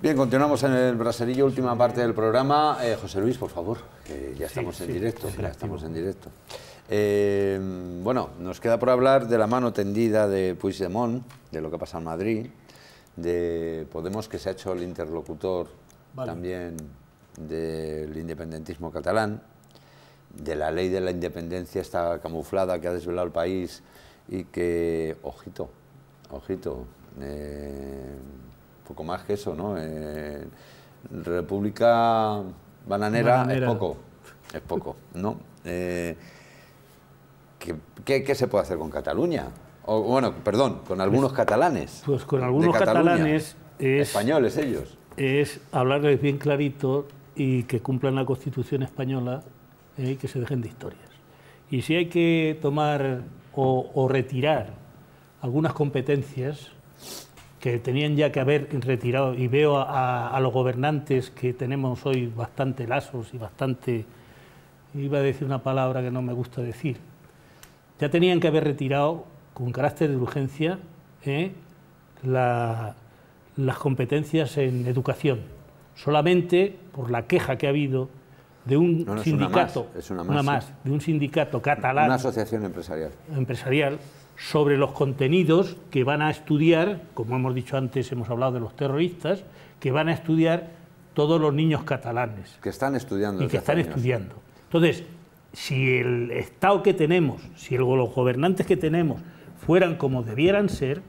Bien, continuamos en el braserillo, última parte del programa. Eh, José Luis, por favor, que ya estamos en directo. Ya estamos en directo. Eh, bueno, nos queda por hablar de la mano tendida de Puigdemont, de lo que pasa en Madrid, de Podemos, que se ha hecho el interlocutor también del independentismo catalán, de la ley de la independencia esta camuflada que ha desvelado el país y que, ojito, ojito, eh, poco más que eso, ¿no? Eh, República bananera, es poco, es poco, ¿no? Eh, ¿qué, se puede hacer con Cataluña? O, bueno, perdón, con algunos pues, catalanes. Pues con algunos catalanes es, españoles ellos. Es hablarles bien clarito y que cumplan la Constitución española y que se dejen de historias. Y si hay que tomar o retirar algunas competencias, que tenían ya que haber retirado, y veo a, los gobernantes que tenemos hoy bastante lasos y bastante, iba a decir una palabra que no me gusta decir, ya tenían que haber retirado con carácter de urgencia ¿eh? las competencias en educación, solamente por la queja que ha habido de un sindicato, una más, de un sindicato catalán, una asociación empresarial, empresarial sobre los contenidos que van a estudiar, como hemos dicho antes, hemos hablado de los terroristas, que van a estudiar todos los niños catalanes. Que están estudiando. Y que están estudiando. Entonces, si el Estado que tenemos, si los gobernantes que tenemos fueran como debieran ser,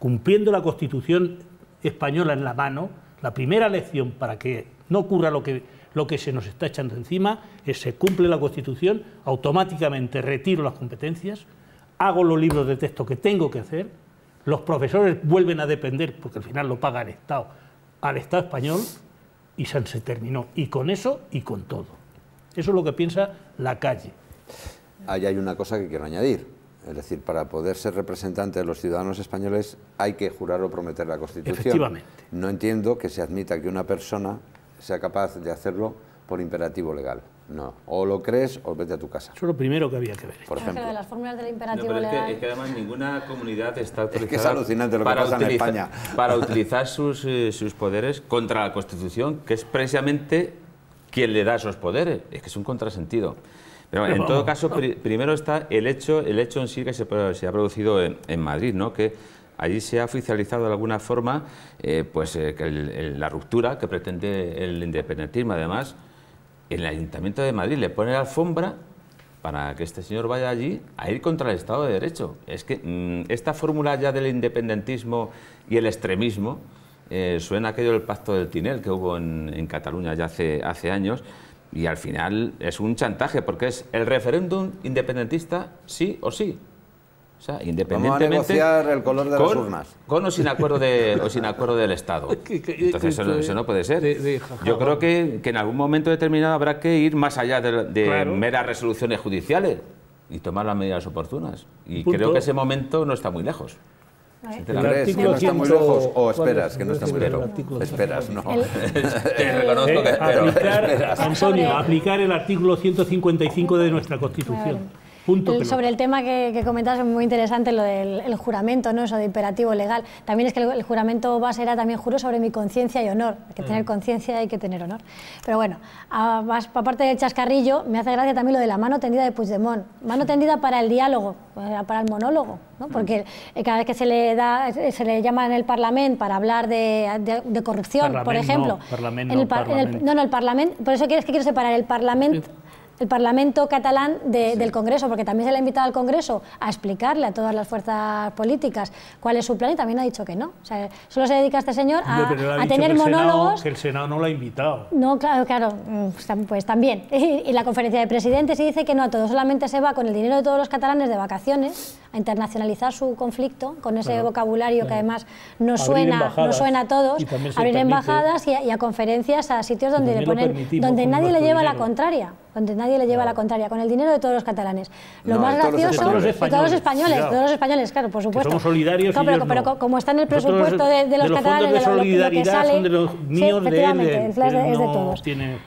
cumpliendo la Constitución española en la mano, la primera lección para que no ocurra lo que, lo que se nos está echando encima es se cumple la Constitución, automáticamente retiro las competencias, hago los libros de texto que tengo que hacer, los profesores vuelven a depender, porque al final lo paga el Estado, al Estado español, y se terminó. Y con eso y con todo. Eso es lo que piensa la calle. Ahí hay una cosa que quiero añadir. Es decir, para poder ser representante de los ciudadanos españoles hay que jurar o prometer la Constitución. Efectivamente. No entiendo que se admita que una persona sea capaz de hacerlo por imperativo legal. No, o lo crees o vete a tu casa. Eso es lo primero que había que ver. Por ejemplo. de las fórmulas del imperativo Es que, además ninguna comunidad está autorizada es que es alucinante lo que pasa en España. para utilizar sus, eh, sus poderes contra la Constitución, que es precisamente quien le da esos poderes. Es que es un contrasentido. Pero, en todo caso, primero está el hecho, el hecho en sí que se, ha producido en, Madrid, ¿no? que allí se ha oficializado de alguna forma eh, pues, eh, que la ruptura que pretende el independentismo, además, el Ayuntamiento de Madrid le pone la alfombra para que este señor vaya allí a ir contra el Estado de Derecho. Es que mm, esta fórmula ya del independentismo y el extremismo eh, suena aquello del pacto del Tinel que hubo en, Cataluña ya hace, hace años y al final es un chantaje porque es el referéndum independentista sí o sí. O sea, independientemente... Vamos a negociar el color de con, las urnas. Con o sin acuerdo, de, o sin acuerdo del Estado. Entonces eso, no puede ser. Yo creo que, que, en algún momento determinado habrá que ir más allá de, meras resoluciones judiciales y tomar las medidas oportunas. Y creo que ese momento no está muy lejos. ¿Crees que no está muy lejos o esperas que no está muy lejos? Esperas, no. Te reconozco que espero. Aplicar, Antonio, aplicar el artículo 155 de nuestra Constitución sobre el tema que, que, comentabas, muy interesante lo del juramento, ¿no? eso de imperativo legal. También es que el, juramento base era también juro sobre mi conciencia y honor. Hay que tener mm. conciencia, hay que tener honor. Pero bueno, aparte del chascarrillo, me hace gracia también lo de la mano tendida de Puigdemont. Mano tendida para el diálogo, eh, para el monólogo, ¿no? Mm. porque eh, cada vez que se le, da, se le llama en el Parlamento para hablar de, de, corrupción, por ejemplo. No, en el, no, no, el Parlamento, por eso es que quiero separar el Parlamento el Parlamento catalán del Congreso, porque también se le ha invitado al Congreso a explicarle a todas las fuerzas políticas cuál es su plan y también ha dicho que no. O sea, solo se dedica este señor a, tener monólogos. que el Senado no lo ha invitado. No, claro, claro, mm, pues también. Y, la conferencia de presidentes se dice que no a todo, solamente se va con el dinero de todos los catalanes de vacaciones a internacionalizar su conflicto con ese vocabulario que además no suena, no suena a todos, abrir embajadas y a, conferencias a sitios donde le ponen, donde nadie le lleva la contraria donde nadie le lleva la contraria, con el dinero de todos los catalanes. Lo más gracioso, de todos los españoles, todos los españoles, claro, por supuesto. somos solidarios. pero, como está en el presupuesto de, los, catalanes, de, lo, que sale, son de los míos, de es, de, todos.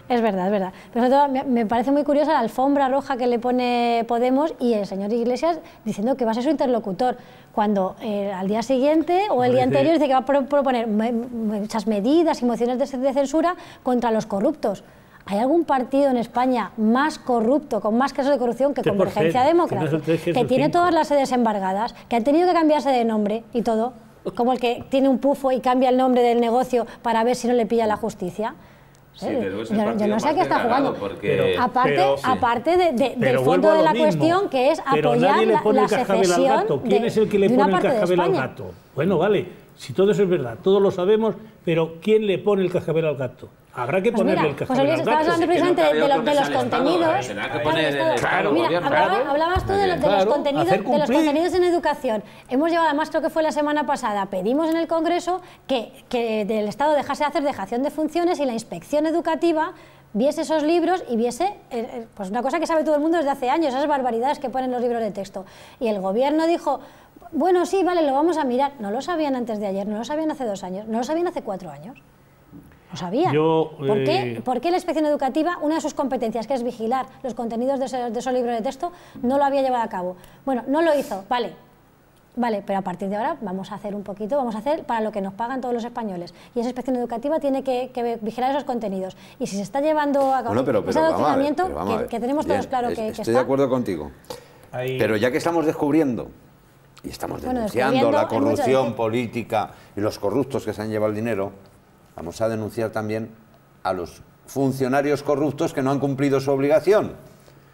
Es verdad, es verdad. Pero sobre todo me, parece muy curiosa la alfombra roja que le pone Podemos y el señor Iglesias diciendo que va a ser su interlocutor. Cuando eh, al día siguiente o el día anterior dice que va a pro- proponer muchas medidas y mociones de, de censura contra los corruptos. ¿Hay algún partido en España más corrupto, con más casos de corrupción que 3%, Convergencia que no Democrática? es el 3, que tiene 5. todas las sedes embargadas, que han tenido que cambiarse de nombre y todo, como el que tiene un pufo y cambia el nombre del negocio para ver si no le pilla la justicia. Yo, no sé a qué está jugando. porque- Pero- aparte pero- aparte de- de- del fondo de la mismo. cuestión, que es Pero apoyar la, pone la secesión gato. ¿Quién de- es el que le de una pone el parte de cascabel al España. gato? Bueno, vale, si todo eso es verdad, todos lo sabemos, pero ¿quién le pone el cascabel al gato? Habrá que Pues ponerle mira, el José cascabel Luis, al estabas gato. hablando que no precisamente de, los, de contenidos. Claro, Mira, hablabas tú de, lo- de Claro, los contenidos, hacer de los cumplir. contenidos en educación. Hemos llevado, además creo que fue la semana pasada, pedimos en el Congreso que, que el Estado dejase de hacer dejación de funciones y la inspección educativa viese esos libros y viese eh, eh, pues una cosa que sabe todo el mundo desde hace años, esas barbaridades que ponen los libros de texto. Y el gobierno dijo, bueno, sí, vale, lo vamos a mirar. No lo sabían antes de ayer, no lo sabían hace dos años, no lo sabían hace cuatro años. Lo sabían. Yo, ¿Por, qué, eh, por qué la inspección educativa, una de sus competencias, que es vigilar los contenidos de, ese- de esos libros de texto, no lo había llevado a cabo? Bueno, no lo hizo, vale. Vale, pero a partir de ahora vamos a hacer un poquito, vamos a hacer para lo que nos pagan todos los españoles. Y esa inspección educativa tiene que, que vigilar esos contenidos. Y si se está llevando a cabo Bueno, pero, pero ese ver, adoctrinamiento, que, tenemos todos Bien, claro es- que, que Estoy está. de acuerdo contigo. Ahí- Pero ya que estamos descubriendo y estamos denunciando la hay corrupción política y los corruptos que se han llevado el dinero, vamos a denunciar también a los funcionarios corruptos que no han cumplido su obligación.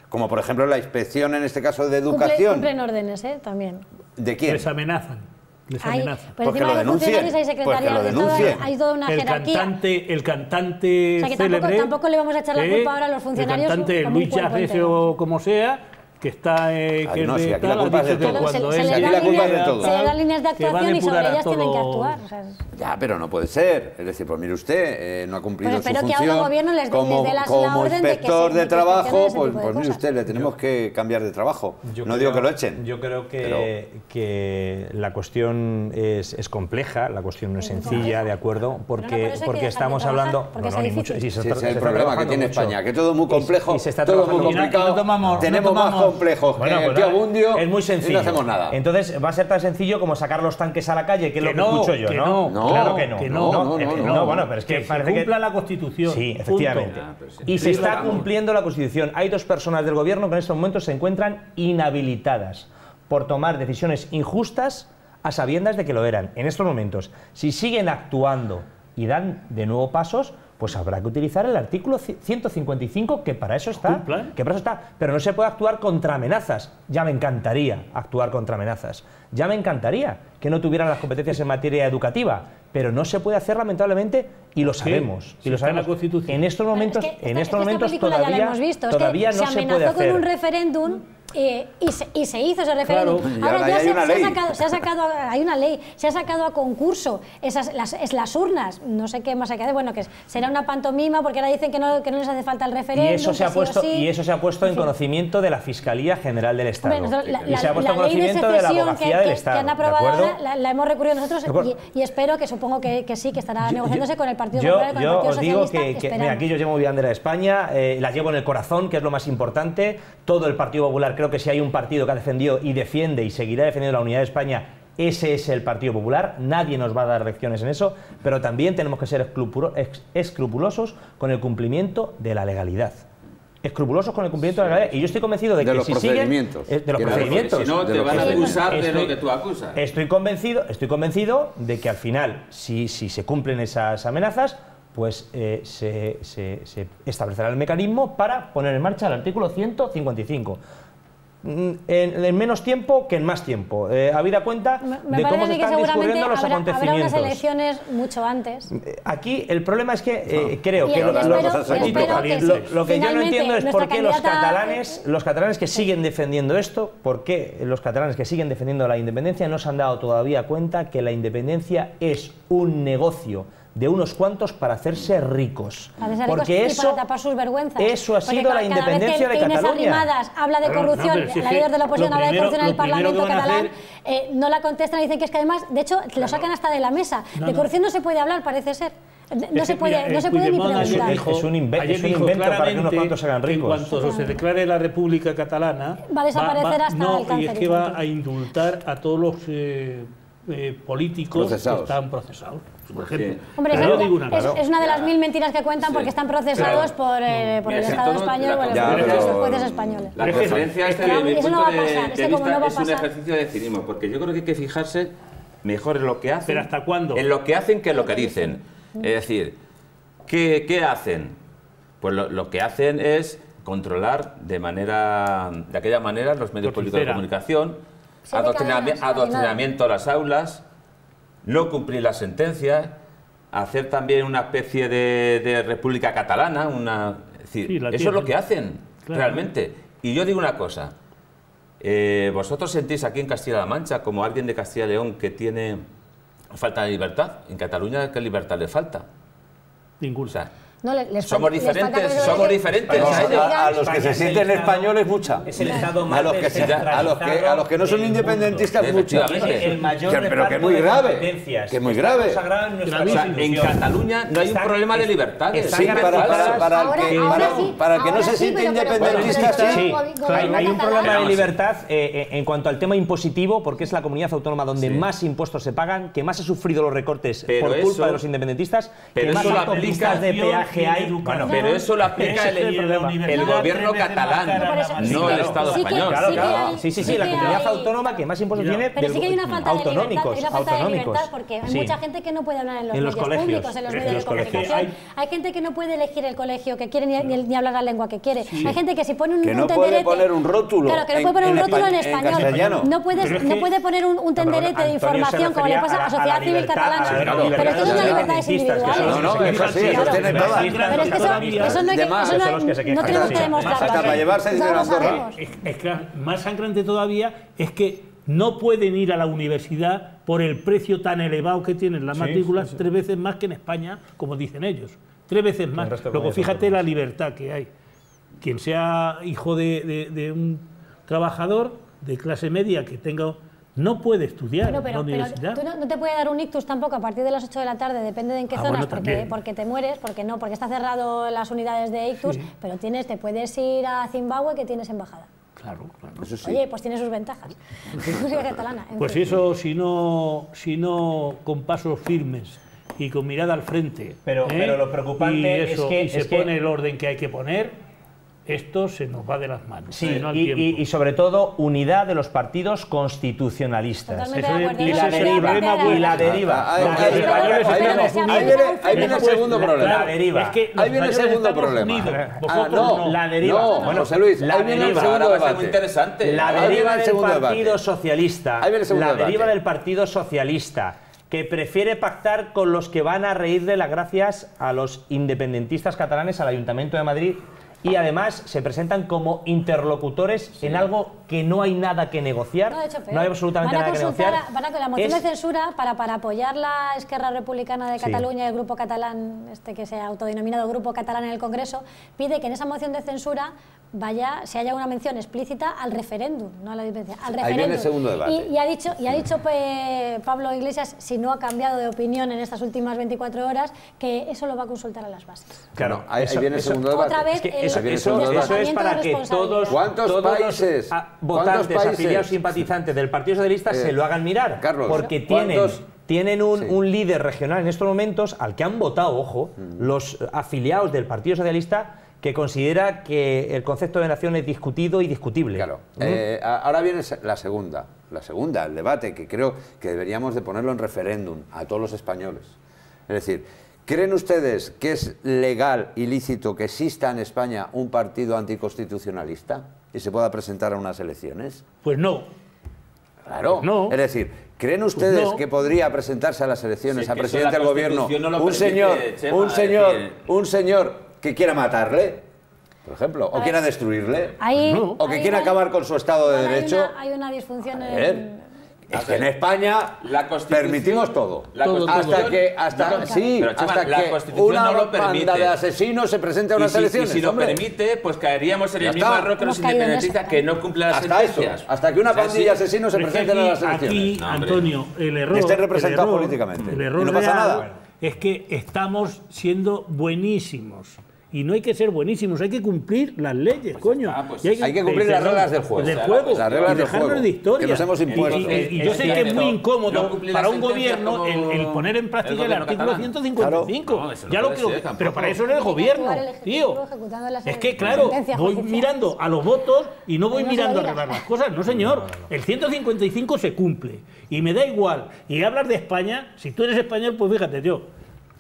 Como por ejemplo la inspección, en este caso de Cumple- educación. cumplen órdenes, ¿eh? También. ¿De quién? Les amenazan. Les Hay, amenazan. pero Pues que encima lo denuncien, hay pues que lo hay toda- denuncien. hay toda una el jerarquía. cantante, el cantante O sea, que tampoco- célebre, tampoco le vamos a echar la ¿eh? culpa ahora a los funcionarios El cantante Luis Chávez o como sea, que está eh, Ay, que no, sí, aquí la culpa es de que todos. Se- cuando se él le culpa es de líneas- todos. se le dan líneas de actuación y sobre ellas tienen que todo- actuar. o sea, Ya, pero no puede ser. Es decir, pues mire usted, eh, no ha cumplido Pues su espero que función. ahora el gobierno les- les como dé la- la como orden de que inspector se- de, trabajo, ese pues, pues mire usted, le tenemos que cambiar de trabajo. Yo no creo- digo que lo echen. Yo creo que, pero- que la cuestión es, es compleja, la cuestión no es sencilla, ¿de acuerdo, por porque, hay que porque estamos hablando... porque es ni mucho- se es se el problema que tiene. España, que todo es muy complejo, y se está todo muy complicado. No no tenemos más complejos Bueno, que el pues tío Bundio es muy y sencillo. no hacemos nada. Entonces va a ser tan sencillo como sacar los tanques a la calle, que es Que lo que no, escucho yo, que ¿no? no, claro que no. que no, no, no, que no. bueno, pero es que, que se parece cumpla que la Constitución. Sí, efectivamente. Ah, sí. Y se está cumpliendo la Constitución. Hay dos personas del gobierno que en estos momentos se encuentran inhabilitadas por tomar decisiones injustas a sabiendas de que lo eran. En estos momentos, si siguen actuando y dan de nuevo pasos, pues habrá que utilizar el artículo 155, que para eso está. Que para eso está. Pero no se puede actuar contra amenazas. Ya me encantaría actuar contra amenazas. Ya me encantaría que no tuvieran las competencias en materia educativa. Pero no se puede hacer, lamentablemente, y lo sabemos. y lo en la sabemos. Constitución. En estos momentos, Pero es que en estos momentos todavía, hemos visto, es todavía que no se se, amenazó puede hacer. con un referéndum eh, y, se, y se hizo ese referéndum. Claro. Y Ahora ahora ya se, ha sacado, se ha sacado, a- hay una ley, se ha sacado a concurso esas, las, es las urnas, no sé qué más hay que hacer, bueno, que será una pantomima porque ahora dicen que no, que no les hace falta el Y referéndum. eso se ha puesto, sí. y eso se ha puesto en fin. conocimiento de la Fiscalía General del Estado. Hombre, nosotros la, y la- se ha puesto en ley de conocimiento de la abogacía que, del que- Estado. que han ¿de aprobado ahora, la, la hemos recurrido nosotros y, y espero que supongo que, sí, que estará Yo- negociándose yo- con el Partido yo, Popular y con el Partido os digo Socialista. que, mira, aquí yo llevo mi bandera de España, eh, la llevo en el corazón, que es lo más importante. Todo el Partido Popular, creo que si hay un partido que ha defendido y defiende y seguirá defendiendo la unidad de España, ese es el Partido Popular. Nadie nos va a dar lecciones en eso, pero también tenemos que ser escrupulosos con el cumplimiento de la legalidad. Escrupulosos con el cumplimiento de la legalidad. Y yo estoy convencido de, De que los si siguen- procedimientos. eh, de los procedimientos. Si no, te van a acusar de lo que tú acusas. Estoy convencido, estoy convencido de que al final, si, si se cumplen esas amenazas, pues eh, se, se- se establecerá el mecanismo para poner en marcha el artículo 155. Mm, En, en menos tiempo que en más tiempo. Eh, habida cuenta Me, me de cómo se están discurriendo los habrá, habrá unas acontecimientos. elecciones mucho antes. Eh, Aquí el problema es que eh, creo Y- que y lo, que lo- que yo no entiendo es por qué los catalanes, los catalanes que siguen defendiendo esto, por qué los catalanes que siguen defendiendo la independencia no se han dado todavía cuenta que la independencia es un negocio de unos cuantos para hacerse ricos. Para hacerse ricos Porque y eso, para tapar sus vergüenzas. eso ha Porque sido la cada vez que- independencia de Cataluña. Arrimadas habla de No, no, corrupción, si la líder de la oposición habla de corrupción en el Parlamento catalán, hacer- eh, no la contestan y dicen que es que además, de hecho, lo sacan hasta de la mesa. No, de no. corrupción no se puede hablar, parece ser. No se puede, mira, no el se puede ni preguntar. dijo- Es un inve- ayer es un dijo invento para que unos cuantos se hagan que En ricos. cuanto se declare la República Catalana, Va a desaparecer hasta no, el cáncer y es que va a indultar a todos los eh, eh, políticos Procesados. que están procesados. Por ejemplo, Hombre, una es, una de las mil mentiras que cuentan porque están procesados por, eh, por Mira, el si Estado español o por los jueces- españoles. La Pero es que- eso no va a pasar, es de que como vista, no va a es un pasar- ejercicio de cinismo, porque yo creo que hay que fijarse mejor en lo que hacen. ¿Pero hasta cuándo? En lo que hacen que en lo que dicen. Es decir, ¿qué, qué hacen? Pues lo, lo que hacen es controlar de manera de aquella manera los medios públicos de Torticera. comunicación, adoctrinami- adoctrinamiento a las aulas, no cumplir las sentencias, hacer también una especie de, de república catalana, una, es decir, Sí, la eso es lo que hacen Claro. realmente. Y yo digo una cosa, eh, vosotros sentís aquí en Castilla-La Mancha como alguien de Castilla y León que tiene falta de libertad. En Cataluña, ¿qué libertad le falta? Ninguno. O sea, No, le- les somos les diferentes, somos diferentes. A a, a los que se sienten españoles, mucha. Es el Estado A más los, que a, los que, a los que no son independentistas, mucha. El mayor Que- pero que es muy grave. Que es muy grave. en nuestra O sea, en Constitución. Cataluña no hay un problema de libertades. Sí, Son para, para, falsas. para el que, ahora para, sí, para el que no se siente independentista, sí. Hay, hay un problema de libertad eh, eh, en cuanto al tema impositivo, porque es la comunidad autónoma donde más impuestos se pagan, que más ha sufrido los recortes Pero por culpa eso- de los independentistas, pero que más autopistas de aplica- peaje hay. Bueno, Pero eso lo aplica el, el el- gobierno catalán, no Sí, el. Estado Sí que- español. Claro, sí claro. hay- sí, sí, sí sí, la comunidad hay- autónoma que más impuestos tiene Pero del- sí que hay una falta de libertad, una falta de libertad porque hay Sí. mucha gente que no puede hablar en los, En los medios colegios. públicos, en los En medios los de comunicación. Hay- Hay, gente que no puede elegir el colegio que quiere ni, ni- ni hablar la lengua que quiere. Hay gente que si pone un, Que no un puede tenderete, poner un rótulo Claro, que no en- puede poner un rótulo en, espa- en español. No, es no puede poner un, un tenderete de información como le pasa a la sociedad civil catalana. Pero es que libertad individuales. No, no, es así, eso Claro. tienen todas. Pero es que eso, eso no hay que, De más. eso no, que no tenemos que demostrarlo. Para llevarse dinero a. Es, que más sangrante todavía es que no pueden ir a la universidad por el precio tan elevado que tienen las matrículas, tres veces más que en España, como dicen ellos. Tres veces más. Luego fíjate la libertad que hay. Quien sea hijo de, de- de un trabajador de clase media que tenga no puede estudiar Bueno, en la pero universidad. tú no, no te puede dar un ictus tampoco a partir de las 8 de la tarde, depende de en qué Ah, zonas, bueno, porque, porque te mueres, porque no, porque está cerrado las unidades de ictus, pero tienes, te puedes ir a Zimbabue que tienes embajada. Claro, claro. Eso sí. Oye, pues tiene sus ventajas. Catalana. Pues fin. eso, si no, si no con pasos firmes y con mirada al frente. Pero- ¿eh? pero lo preocupante y es eso, que- y se es que- pone el orden que hay que poner, esto se nos va de las manos. Sí, no al y, tiempo. y- y sobre todo unidad de los partidos constitucionalistas. Totalmente Ese de es- acuerdo. y la deriva, y la deriva. Ahí- viene- el segundo problema. La deriva. Es que Ahí viene el segundo problema. unidos, Ah, no, no. La deriva. No, Bueno, José Luis, la ahí viene el deriva. segundo va a ser muy debate. interesante. La deriva el del segundo Partido debate. Socialista. El segundo La debate. deriva del Partido Socialista que prefiere pactar con los que van a reírle las gracias a los independentistas catalanes al Ayuntamiento de Madrid y además se presentan como interlocutores en algo que no hay nada que negociar, No, de hecho, peor. hay absolutamente van a nada que negociar. a- van a con la moción Es- de censura para, para apoyar la Esquerra Republicana de. Cataluña el grupo catalán, este que se ha autodenominado Grupo Catalán en el Congreso, pide que en esa moción de censura vaya, se haya una mención explícita al referéndum, no a la diferencia, al Ahí referéndum. viene el segundo debate. Y, y ha dicho, y ha dicho pues, Pablo Iglesias, si no ha cambiado de opinión en estas últimas 24 horas, que eso lo va a consultar a las bases. Claro, ahí, ahí eso- viene el eso- segundo debate. Otra vez Es que el- eso, el es para que todos, ¿Cuántos todos los, países? ah, ¿Cuántos votantes, países? afiliados, simpatizantes del Partido Socialista Eh, se lo hagan mirar. Carlos, porque tienen, ¿cuántos? tienen un, Sí. un líder regional en estos momentos al que han votado, ojo, los afiliados del Partido Socialista que considera que el concepto de nación es discutido y discutible. Claro. Eh, ahora viene la segunda, la segunda, el debate, que creo que deberíamos de ponerlo en referéndum a todos los españoles. Es decir, ¿creen ustedes que es legal y lícito que exista en España un partido anticonstitucionalista y se pueda presentar a unas elecciones? Pues no. Claro. No. Es decir, ¿creen ustedes no. que podría presentarse a las elecciones Sí, a presidente del gobierno no un permite, señor, Chema, un señor, un señor que quiera matarle, por ejemplo, o quiera destruirle, Ahí, No. o que quiera hay- acabar con su Estado de hay Derecho? una- Hay una disfunción A en... es que en España La permitimos todo. la Todo, hasta Constitución- que, hasta, No, sí, pero, Chema, hasta la que una no lo banda de asesinos se presente a Y unas si, y elecciones. si lo hombre. permite, pues caeríamos en Ya el mismo error que los independentistas eso. que no cumplen las Hasta eso, sentencias. hasta que una O sea, pandilla de asesinos se presenten a las elecciones. aquí, No. Antonio, el error. Y el error- políticamente. El error Y no pasa real nada. Es que estamos siendo buenísimos. Y no hay que ser buenísimos, hay que cumplir las leyes, coño. ah, pues Y hay que cumplir las reglas del juego. Del juego. Las reglas y del dejarnos juego, de historia. que nos hemos impuesto. Y, y- y yo Es sé que es muy incómodo No para un gobierno el, como el poner en práctica el el, gobierno artículo catalán. 155. No, eso no ya lo creo, ser, pero para eso el gobierno, Actuar el Ejecutivo tío. ejecutando las Es que, claro, voy mirando a los votos y no voy No mirando a arreglar las cosas. No, señor. El 155 se cumple. Y me da igual. Y hablar de España, si tú eres español, pues fíjate,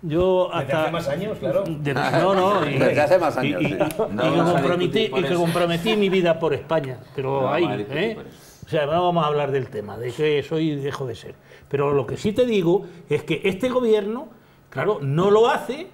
yo. Yo Desde hasta. hace más años, claro. De- no, no. y- Desde hace más años, Y, sí. y- No y que comprometí, y que comprometí mi vida por España. Pero No ahí, ¿eh? O sea, no vamos a hablar del tema, de que soy y dejo de ser. Pero lo que sí te digo es que este gobierno, claro, no lo hace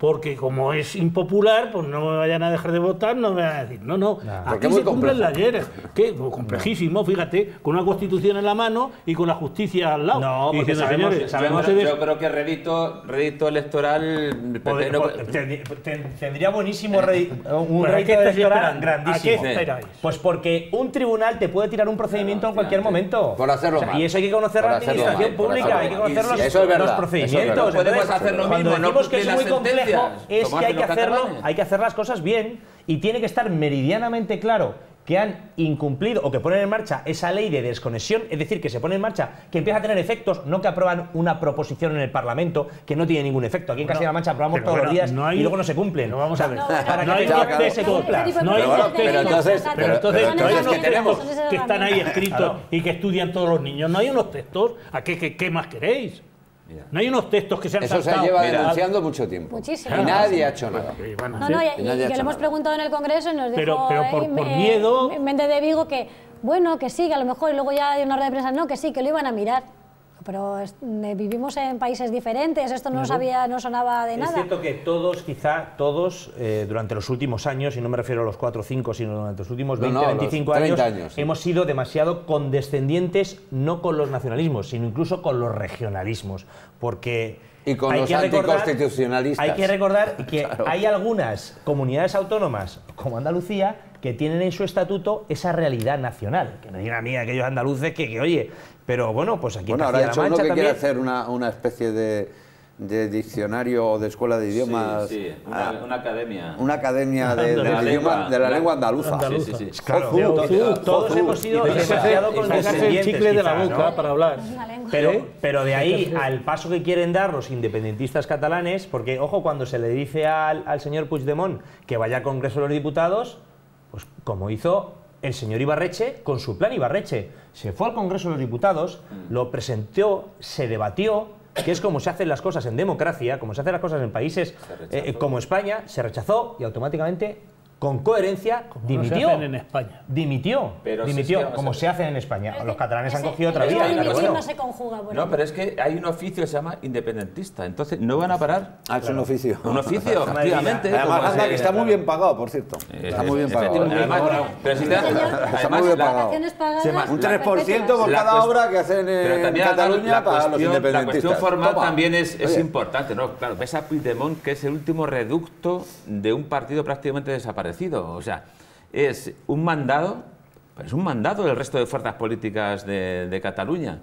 porque como es impopular, pues no me vayan a dejar de votar, no me van a decir, no, no, Porque aquí se cumplen complejo. las leyes. ¿Qué? Pues complejísimo, fíjate, con una constitución en la mano y con la justicia al lado. No, y porque diciendo, sabemos- señores, sabemos- Yo creo que rédito, rédito electoral. Poder- no- ten- ten- tendría buenísimo rey- un Bueno, ¿a qué rédito estáis electoral esperando? grandísimo. ¿A qué esperáis? Pues porque un tribunal te puede tirar un procedimiento en cualquier momento. Por hacerlo mal. Y eso hay que conocer Por la administración mal, pública, hay que conocer los, sí, eso es verdad, los eso es verdad. procedimientos. Podemos hacer lo cuando mismo, no decimos que es muy las sentencias, es que hay que, los hacerlo, catalanes. hay que hacer las cosas bien y tiene que estar meridianamente claro que han incumplido o que ponen en marcha esa ley de desconexión, es decir, que se pone en marcha, que empieza a tener efectos, no que aprueban una proposición en el Parlamento que no tiene ningún efecto. Aquí en Castilla-La Mancha aprobamos pero todos los bueno, días no hay- y luego no se cumplen. Pero vamos a ver. No, bueno, para no que hay que se cumpla. No hay unos tenemos pero entonces- pero- Pero entonces, pero no hay entonces, unos ¿qué tenemos? textos que están ahí escritos y que estudian todos los niños. No hay unos textos. ¿A qué, qué, qué más queréis? Mira. No hay unos textos que se han Eso se lleva Mira, denunciando mucho tiempo. Muchísimo. Y nadie ha hecho nada. No, no, y, que lo hemos preguntado en el Congreso y nos dijo Pero- pero por- ahí, por eh, miedo- Méndez de Vigo que, bueno, que sí, que a lo mejor, y luego ya hay una rueda de prensa, no, que sí, que lo iban a mirar. Pero es- eh, vivimos en países diferentes, esto no sabía, no sonaba de Es nada. cierto que todos, quizá todos, eh, durante los últimos años, y no me refiero a los 4 o 5, sino durante los últimos No, 20, no, los 25 30 años, años, sí. hemos sido demasiado condescendientes, no con los nacionalismos, sino incluso con los regionalismos. Porque. Y con hay los que recordar-. Hay que recordar que Claro. hay algunas comunidades autónomas, como Andalucía, que tienen en su estatuto esa realidad nacional. Que no digan a mí aquellos andaluces que, que, oye, pero bueno, pues aquí Bueno, en ahora ha Castilla-La hecho uno Mancha que quiere también- hacer una, una especie de, de diccionario o de escuela de idiomas. Sí, sí, ah, una, academia. una academia de, de la lengua, de la lengua andaluza. Andaluza. Sí, sí, sí. Claro, todos hemos sido demasiado el chicle de la boca ¿no? para hablar. Pero, ¿Eh? pero de ahí al paso que quieren dar los independentistas catalanes, porque ojo, cuando se le dice al, al señor Puigdemont que vaya al Congreso de los Diputados, pues como hizo el señor Ibarreche con su plan Ibarreche. Se fue al Congreso de los Diputados, lo presentó, se debatió, que es como se hacen las cosas en democracia, como se hacen las cosas en países eh, como España, se rechazó y automáticamente, con coherencia, no se dimitió. hacen en España. Dimitió, Pero si es dimitió, que como ver. se hace en España. Pero es Los catalanes han cogido otra vía. claro, bueno. no se conjuga. por No, pero es que hay un oficio que se llama independentista. Entonces, no van a parar. Ah, es un oficio. Un oficio, efectivamente. Además, como anda, se- que está muy bien pagado, por cierto. Está muy bien pagado. Además, pero si te das- Está muy bien pagado. Se Un las 3% por cada obra que hacen Pero en también Cataluña para los cuestión, la independentistas. cuestión formal Toma. también es, importante, ¿no? Claro, ves a Puigdemont que es el último reducto de un partido prácticamente desaparecido. O sea, es un mandado, es un mandado del resto de fuerzas políticas de, Cataluña.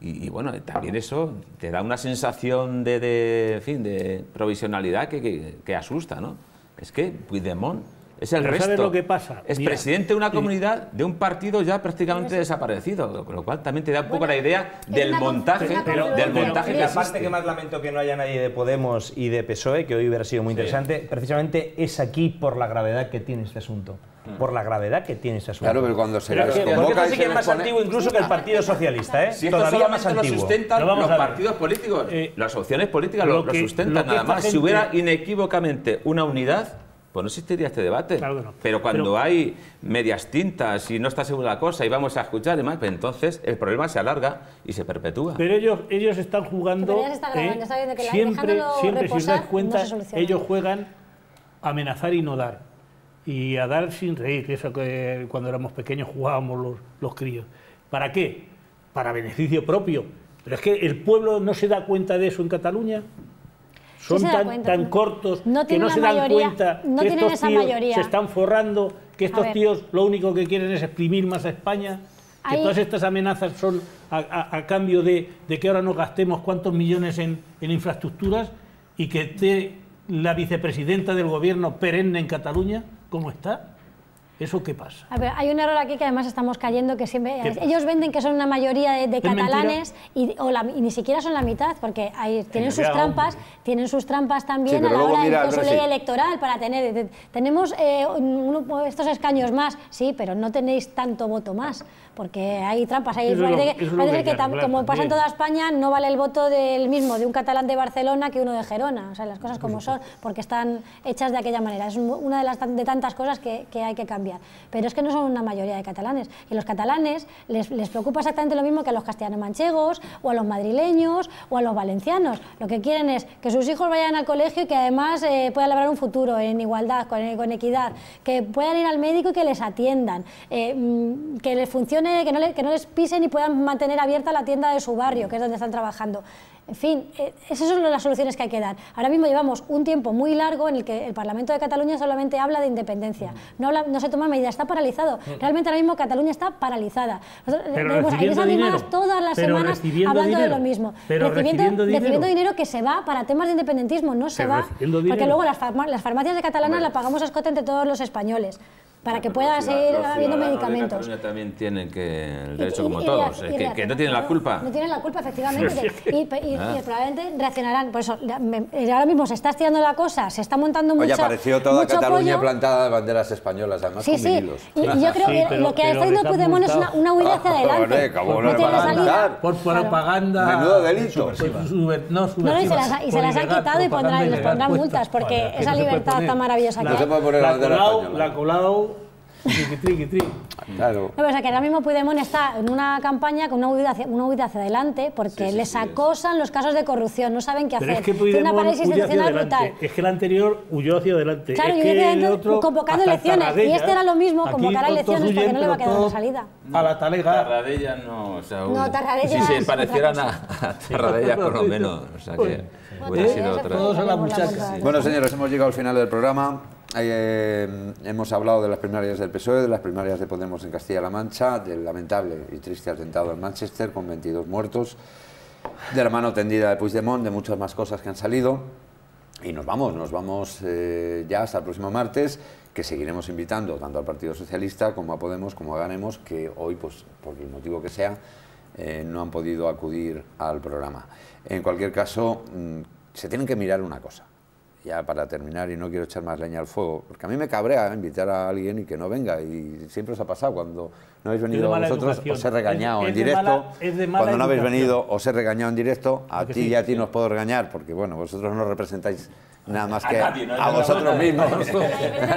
Y, bueno, también eso te da una sensación de, fin, de provisionalidad que, que- que asusta, ¿no? Es que Puigdemont es el Pero resto. ¿sabes lo que pasa? Es Mira, presidente de una comunidad de un partido ya prácticamente desaparecido, con lo cual también te da un poco Bueno, la idea del montaje, una del montaje Pero que la parte que más lamento que no haya nadie de Podemos y de PSOE, que hoy hubiera sido muy interesante, precisamente es aquí por la gravedad que tiene este asunto. Por la gravedad que tiene este asunto. Claro, pero cuando se Pero les que- convoca y se que es más pone- antiguo incluso que el Partido Socialista, ¿eh? Si esto Todavía más solamente lo antiguo. sustentan Pero los partidos políticos, Eh, las opciones políticas lo lo, lo que- sustentan lo que nada más. Si hubiera inequívocamente una unidad, pues no existiría este debate. Claro que no. Pero cuando Pero- hay medias tintas y no está segura la cosa y vamos a escuchar y demás, pues entonces el problema se alarga y se perpetúa. Pero ellos, ellos están jugando. Pero ya se está grabando, ¿eh? está viendo que la- siempre, siempre si os reposar, das cuenta, no ellos juegan a amenazar y no dar. Y a dar sin reír, eso que cuando éramos pequeños jugábamos los, los críos. ¿Para qué? Para beneficio propio. Pero es que el pueblo no se da cuenta de eso en Cataluña. Son tan, cortos No que no se dan mayoría- cuenta no que estos esa tíos mayoría. se están forrando, que estos tíos lo único que quieren es exprimir más a España, que todas estas amenazas son a, a- a cambio de, de que ahora nos gastemos cuántos millones en, en infraestructuras y que esté la vicepresidenta del gobierno perenne en Cataluña, ¿cómo está? ¿Eso qué pasa? A ver, hay un error aquí que además estamos cayendo, que siempre ellos venden que son una mayoría de, catalanes y, o la- y ni siquiera son la mitad, porque hay- tienen sus trampas, hombre. tienen sus trampas también Sí, a la hora mira, de con su ley sí. electoral para tener. de- tenemos eh, uno- estos escaños más, sí, pero no tenéis tanto voto más, porque hay trampas. Hay, lo- parece que, parece como pasa en toda España, no vale el voto del mismo de un catalán de Barcelona que uno de Gerona. O sea, las cosas como son, porque están hechas de aquella manera. Es un- una de las tan- de tantas cosas que, que hay que cambiar. Pero es que no son una mayoría de catalanes. Y los catalanes les, les preocupa exactamente lo mismo que a los castellanos manchegos, o a los madrileños, o a los valencianos. Lo que quieren es que sus hijos vayan al colegio y que además eh, puedan labrar un futuro en igualdad, con, con equidad, que puedan ir al médico y que les atiendan, eh, mm, que les funcione, que no, le- que no les pisen y puedan mantener abierta la tienda de su barrio, que es donde están trabajando. En fin, eh, esas son las soluciones que hay que dar. Ahora mismo llevamos un tiempo muy largo en el que el Parlamento de Cataluña solamente habla de independencia, no, habla- no se toma medidas, está paralizado. Realmente ahora mismo Cataluña está paralizada. Nosotros tenemos recibiendo animadas todas las semanas hablando de lo mismo. Pero recibiendo dinero. recibiendo dinero que se va para temas de independentismo, no se Pero va. Porque dinero. luego las, farma- las farmacias de catalanas las pagamos a escote entre todos los españoles. Para que pueda seguir habiendo de medicamentos. Cataluña también tienen que el derecho y- como y todos, es y que, que no tienen la culpa. No tienen la culpa, efectivamente. y, y- y Ah. probablemente reaccionarán. Por eso, la- me- ahora mismo se está estirando la cosa, se está montando mucho Oye, apareció toda mucho Cataluña pollo. plantada de banderas españolas, además Sí, con sí. vinilos. Y, y yo creo Sí, que pero- lo que pero está haciendo Puigdemont es una, una huida hacia Ah, adelante. hombre, ¿cómo no le tiene van a salida. multar? Por propaganda. Menudo delito. No, No, y se las, subversiva, y se las han quitado y les pondrán multas, porque esa libertad tan maravillosa No que la Colau, triqui, triqui, triqui. Claro. No, pero o sea, que ahora mismo Puigdemont está en una campaña con una huida hacia, una huida hacia adelante porque les acosan los casos de corrupción, no saben qué Pero hacer. es que Tiene una Puigdemont parálisis huyó hacia institucional adelante. brutal. Es que el anterior huyó hacia adelante. Claro, es que el antes, otro, convocando elecciones, y este era lo mismo, convocar con elecciones porque no le va a quedar otra salida. A la talega. Tarradella no, o sea, No, un- Tarradella si es se parecieran a, a Tarradella por lo menos, o sea que hubiera sido otra. fue, Todos a la daremos muchacha. vuelta a- Bueno, señores, hemos llegado al final del programa. Eh, hemos hablado de las primarias del PSOE, de las primarias de Podemos en Castilla-La Mancha, del lamentable y triste atentado en Manchester con 22 muertos, de la mano tendida de Puigdemont, de muchas más cosas que han salido. Y nos vamos, nos vamos eh, ya hasta el próximo martes, que seguiremos invitando tanto al Partido Socialista como a Podemos, como a Ganemos, que hoy, pues por el motivo que sea, eh, no han podido acudir al programa. En cualquier caso, mm, se tienen que mirar una cosa, ya para terminar, y no quiero echar más leña al fuego, porque a mí me cabrea invitar a alguien y que no venga, y siempre os ha pasado, cuando no habéis venido mala vosotros, educación. os he regañado Es- en es de directo, mala- es de mala cuando no habéis educación. venido, os he regañado en directo, a Porque ti sí, y a ti sí. no os puedo regañar, porque bueno, vosotros no representáis nada más A que nadie, no es a vosotros mismos.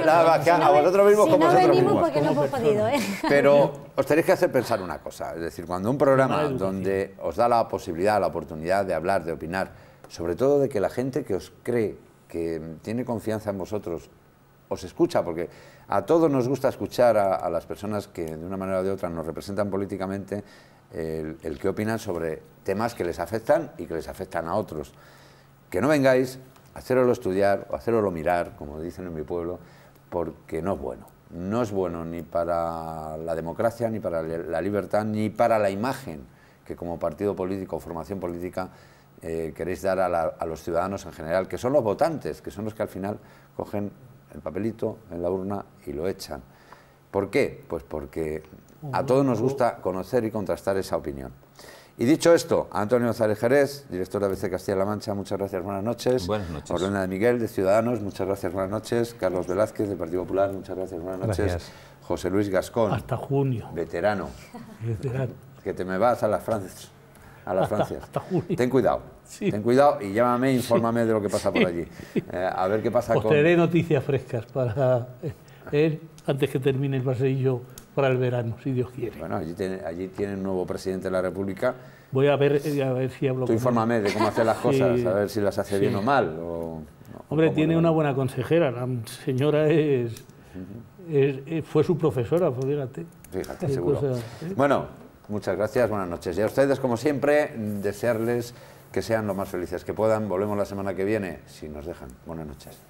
nada más que a vosotros mismos si como no vosotros venimos mismos. porque no hemos podido, ¿eh? Pero os tenéis que hacer pensar una cosa, es decir, cuando un programa donde os da la posibilidad, la oportunidad de hablar, de opinar, sobre todo de que la gente que os cree, que tiene confianza en vosotros, os escucha, porque a todos nos gusta escuchar a, a las personas que de una manera o de otra nos representan políticamente, el, el que opinan sobre temas que les afectan y que les afectan a otros. Que no vengáis, hacéroslo estudiar o hacéroslo mirar, como dicen en mi pueblo, porque no es bueno. No es bueno ni para la democracia, ni para la libertad, ni para la imagen que como partido político o formación política eh, queréis dar a, la- a los ciudadanos en general, que son los votantes, que son los que al final cogen el papelito en la urna y lo echan. ¿Por qué? Pues porque a todos nos gusta conocer y contrastar esa opinión. Y dicho esto, Antonio González Jerez, director de ABC Castilla-La Mancha, muchas gracias, buenas noches. Buenas noches. Orlena de Miguel, de Ciudadanos, muchas gracias, buenas noches. Carlos Velázquez, del Partido Popular, muchas gracias, buenas noches. Gracias. José Luis Gascón, Hasta junio. veterano, Veterano. que te me vas a las Francias. A las Francias. hasta. Ten cuidado, Sí. ten cuidado y llámame, infórmame de lo que pasa por allí. Eh, a ver qué pasa Os con... traeré noticias frescas para eh, eh, antes que termine el paseillo para el verano, si Dios quiere. Bueno, allí tiene, allí tiene un nuevo presidente de la República. Voy a ver, eh, a ver si hablo Tú con él. infórmame de cómo hace las cosas, Sí. a ver si las hace bien o mal. o- Hombre, tiene una buena consejera. La señora es, es- fue su profesora, fíjate. Fíjate, seguro. cosa, ¿eh? Bueno, muchas gracias, buenas noches. Y a ustedes, como siempre, desearles que sean lo más felices que puedan. Volvemos la semana que viene, si nos dejan. Buenas noches.